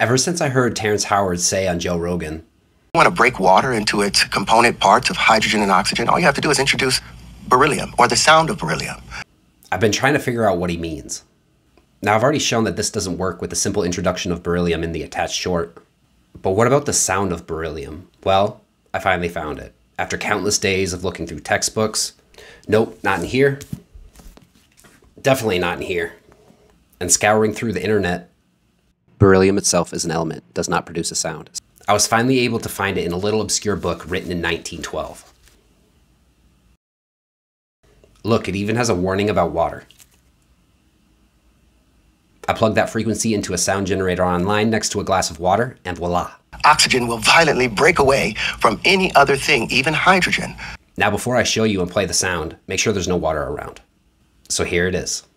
Ever since I heard Terrence Howard say on Joe Rogan, you want to break water into its component parts of hydrogen and oxygen, all you have to do is introduce beryllium or the sound of beryllium. I've been trying to figure out what he means. Now, I've already shown that this doesn't work with the simple introduction of beryllium in the attached short. But what about the sound of beryllium? Well, I finally found it. After countless days of looking through textbooks, nope, not in here. Definitely not in here. And scouring through the internet, beryllium itself as an element does not produce a sound. I was finally able to find it in a little obscure book written in 1912. Look, it even has a warning about water. I plug that frequency into a sound generator online next to a glass of water, and voila. Oxygen will violently break away from any other thing, even hydrogen. Now, before I show you and play the sound, make sure there's no water around. So here it is.